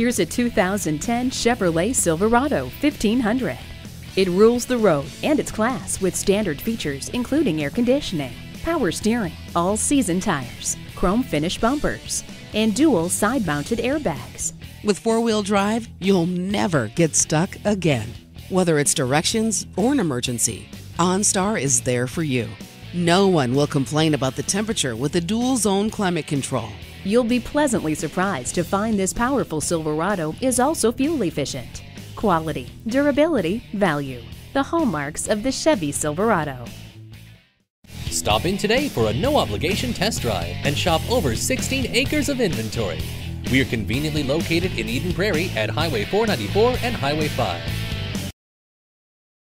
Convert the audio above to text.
Here's a 2010 Chevrolet Silverado 1500. It rules the road and its class with standard features including air conditioning, power steering, all-season tires, chrome finish bumpers, and dual side-mounted airbags. With four-wheel drive, you'll never get stuck again. Whether it's directions or an emergency, OnStar is there for you. No one will complain about the temperature with the dual zone climate control. You'll be pleasantly surprised to find this powerful Silverado is also fuel efficient. Quality, durability, value. The hallmarks of the Chevy Silverado. Stop in today for a no obligation test drive and shop over 16 acres of inventory. We are conveniently located in Eden Prairie at Highway 494 and Highway 5.